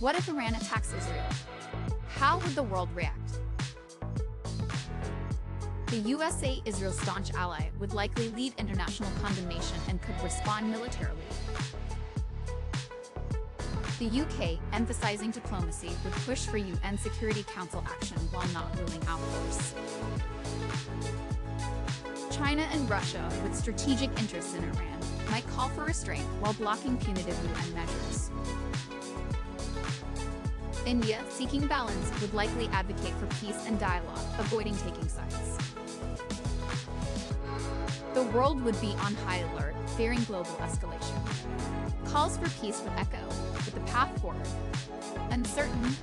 What if Iran attacks Israel? How would the world react? The USA, Israel's staunch ally, would likely lead international condemnation and could respond militarily. The UK, emphasizing diplomacy, would push for UN Security Council action while not ruling out force. China and Russia, with strategic interests in Iran, might call for restraint while blocking punitive UN measures. India, seeking balance, would likely advocate for peace and dialogue, avoiding taking sides. The world would be on high alert, fearing global escalation. Calls for peace would echo, but the path forward uncertain.